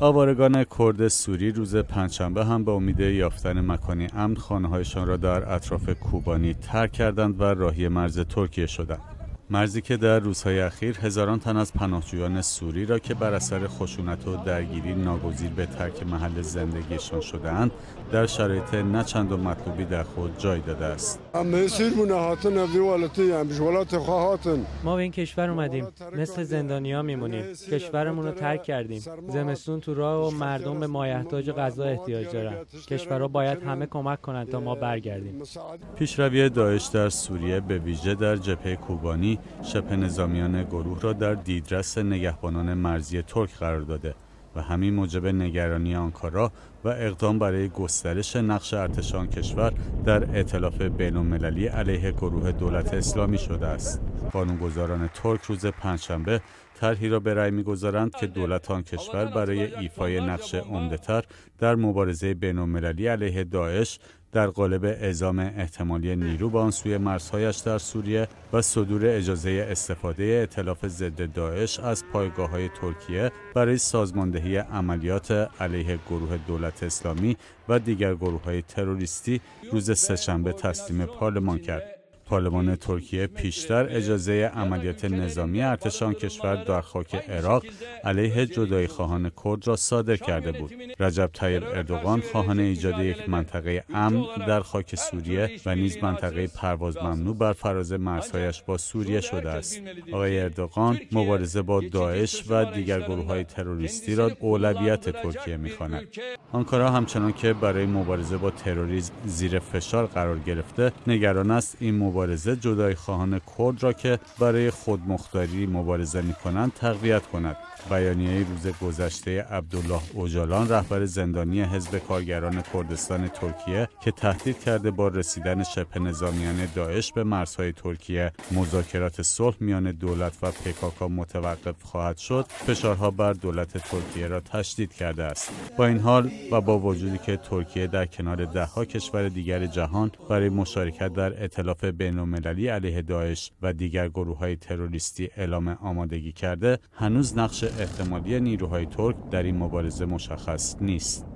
آوارگان کرد سوری روز پنجشنبه هم به امید یافتن مکانی امن خانههایشان را در اطراف کوبانی ترک کردند و راهی مرز ترکیه شدند. مرزی که در روزهای اخیر هزاران تن از پناهجویان سوری را که بر اثر خشونت و درگیری ناگزیر به ترک محل زندگیشان شدهاند در شرایط نچند و مطلوبی در خود جای داده است. ما به این کشور اومدیم. مثل زندانیا میمونیم. کشورمون رو ترک کردیم. زمستون تو راه و مردم به مایحتاج غذا احتیاج دارن. کشورها باید همه کمک کنند تا ما برگردیم. پیشروی داعش در سوریه به ویژه در جبهه کوبانی شبه نظامیان گروه را در دیدرس نگهبانان مرزی ترک قرار داده و همین موجب نگرانی آنکارا و اقدام برای گسترش نقش ارتشان کشور در ائتلاف بین‌المللی علیه گروه دولت اسلامی شده است. قانونگذاران ترک روز پنجشنبه طرحی را به رأی می‌گذارند که دولت آن کشور برای ایفای نقش عمدهتر در مبارزه بین‌المللی علیه داعش در قالب اعزام احتمالی نیرو به آن سوی مرزهایش در سوریه و صدور اجازه استفاده ائتلاف ضد داعش از پایگاه های ترکیه برای سازماندهی عملیات علیه گروه دولت اسلامی و دیگر گروه های تروریستی روز سهشنبه تسلیم پارلمان کرد. پارلمان ترکیه پیشتر اجازه عملیات نظامی ارتشان کشور در خاک عراق علیه جدایی خواهان کرد را صادر کرده بود. رجب طیب اردوغان خواهان ایجاد یک منطقه امن در خاک سوریه و نیز منطقه پرواز ممنوع بر فراز مرزهایش با سوریه شده است. آقای اردوغان مبارزه با داعش و دیگر گروه های تروریستی را اولویت ترکیه می‌خواند. آنکارا همچنان که برای مبارزه با تروریسم زیر فشار قرار گرفته، نگران است این مبارزه جدای خواهان کرد را که برای خودمختاری مبارزه می کنند تقویت کند. بیانیه روز گذشته عبدالله اوجالان رهبر زندانی حزب کارگران کردستان ترکیه که تهدید کرده با رسیدن شبه نظامیان داعش به مرزهای ترکیه مذاکرات صلح میان دولت و پکاکا متوقف خواهد شد فشارها بر دولت ترکیه را تشدید کرده است با این حال و با وجودی که ترکیه در کنار دهها کشور دیگر جهان برای مشارکت در ائتلاف بینالمللی علیه داعش و دیگر گروه های تروریستی اعلام آمادگی کرده هنوز نقش احتمالی نیروهای ترک در این مبارزه مشخص نیست.